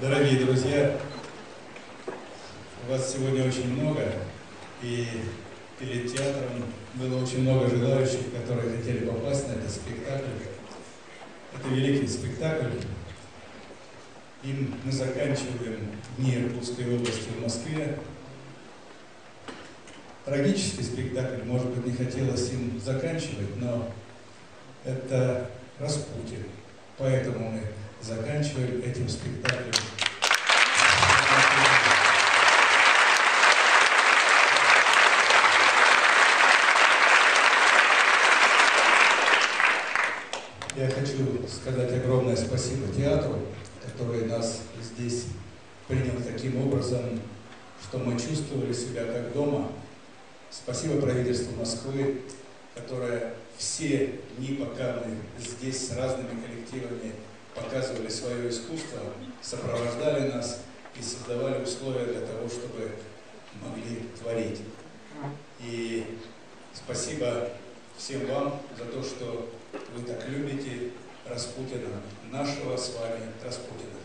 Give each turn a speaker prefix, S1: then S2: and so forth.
S1: Дорогие друзья, вас сегодня очень много, и перед театром было очень много желающих, которые хотели попасть на этот спектакль. Это великий спектакль. Им мы заканчиваем Дни Иркутской области в Москве. Трагический спектакль, может быть, не хотелось им заканчивать, но это Распутин. Поэтому мы заканчиваем этим спектаклем. Я хочу сказать огромное спасибо театру, который нас здесь принял таким образом, что мы чувствовали себя как дома. Спасибо правительству Москвы, которое все дни, пока мы здесь с разными коллективами показывали свое искусство, сопровождали нас и создавали условия для того, чтобы могли творить. И спасибо всем вам за то, что вы так любите Распутина, нашего с вами Распутина.